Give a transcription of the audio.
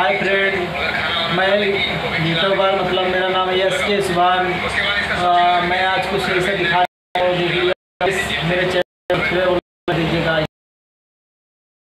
hi friend मैं YouTuber मतलब मेरा नाम है एस के सुबान मैं आज कुछ ऐसा दिखा रहा हूँ मेरे चैनल